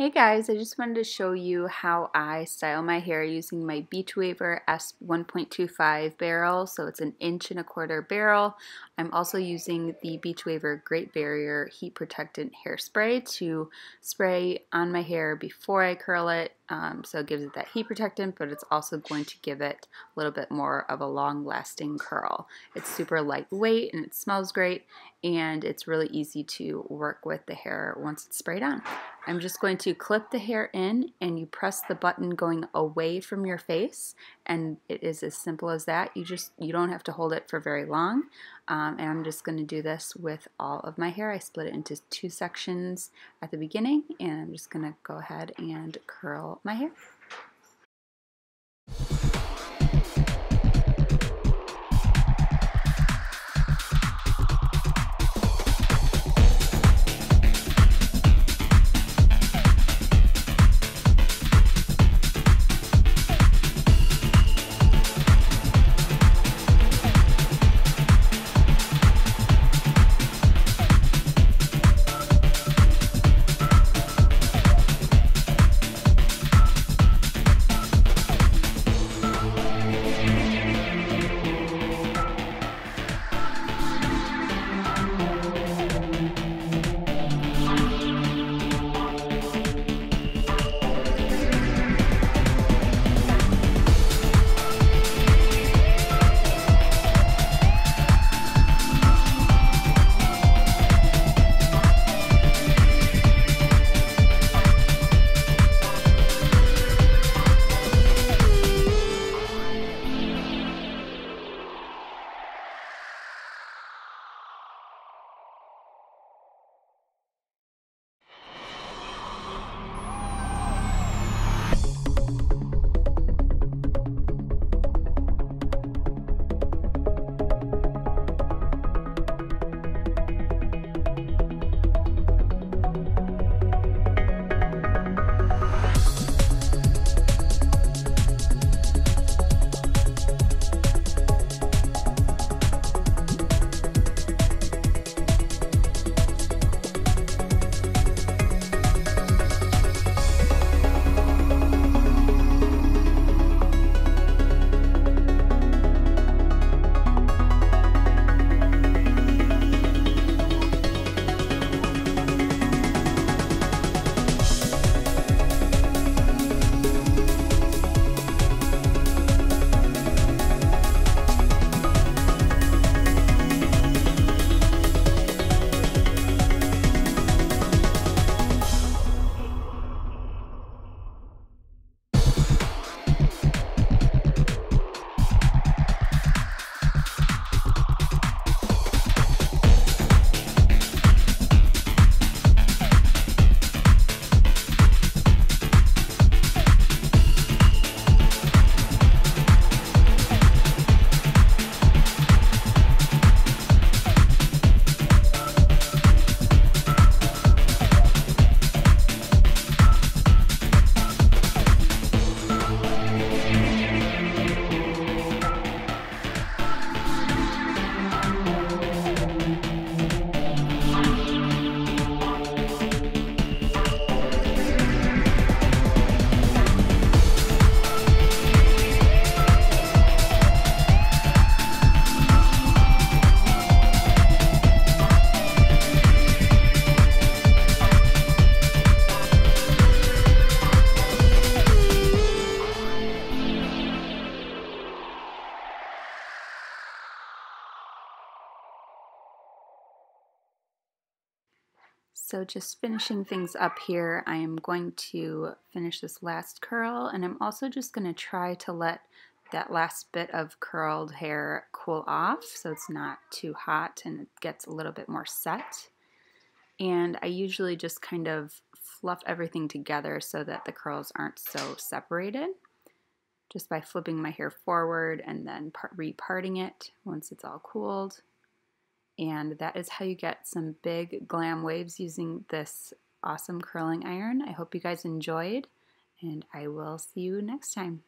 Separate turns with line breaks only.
Hey guys, I just wanted to show you how I style my hair using my Beachwaver S1.25 barrel. So it's an inch and a quarter barrel. I'm also using the Beachwaver Great Barrier Heat Protectant Hairspray to spray on my hair before I curl it. Um, so it gives it that heat protectant, but it's also going to give it a little bit more of a long lasting curl. It's super lightweight and it smells great and it's really easy to work with the hair once it's sprayed on. I'm just going to clip the hair in and you press the button going away from your face and it is as simple as that. You just, you don't have to hold it for very long um, and I'm just going to do this with all of my hair. I split it into two sections at the beginning and I'm just going to go ahead and curl my hair. So just finishing things up here, I am going to finish this last curl and I'm also just going to try to let that last bit of curled hair cool off so it's not too hot and it gets a little bit more set. And I usually just kind of fluff everything together so that the curls aren't so separated just by flipping my hair forward and then reparting it once it's all cooled. And that is how you get some big glam waves using this awesome curling iron. I hope you guys enjoyed, and I will see you next time.